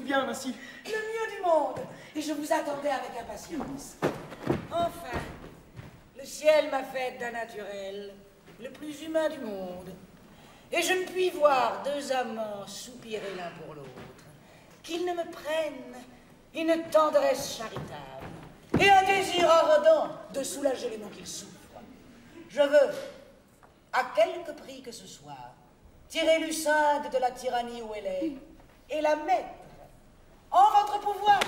bien ainsi Le mieux du monde. Et je vous attendais avec impatience. Enfin, le ciel m'a fait d'un naturel, le plus humain du monde. Et je ne puis voir deux amants soupirer l'un pour l'autre. Qu'ils ne me prennent une tendresse charitable et un désir ardent de soulager les maux qu'ils souffrent. Je veux, à quelque prix que ce soit, tirer Lucinde de la tyrannie où elle est la mettre en votre pouvoir.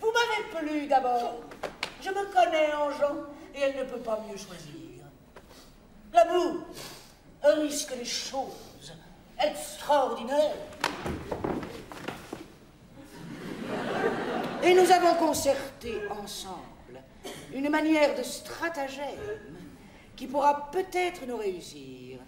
Vous m'avez plu d'abord. Je me connais en gens et elle ne peut pas mieux choisir. L'amour risque les choses extraordinaires. Et nous avons concerté ensemble une manière de stratagème qui pourra peut-être nous réussir.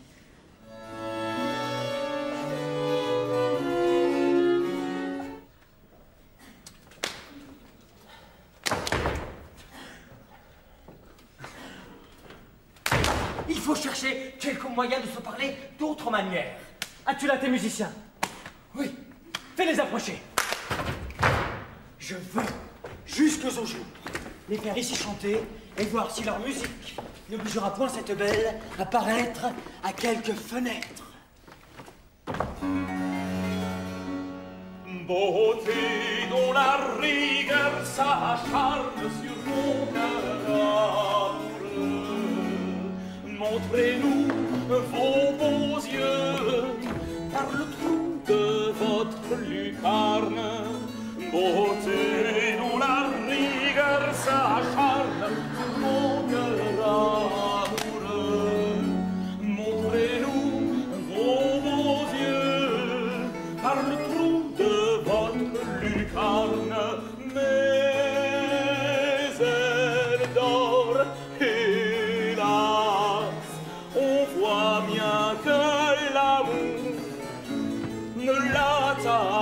Il faut chercher quelques moyens de se parler d'autre manière. As-tu là tes musiciens? Oui. Fais-les approcher. Je veux, jusqu'aux au jour, les faire ici chanter et voir si leur musique n'obligera point cette belle à paraître à quelques fenêtres. Beauté dont la rigueur s'acharne sur mon cœur. Montrez-nous vos beaux yeux par le trou de votre lucarne. Beauté nullata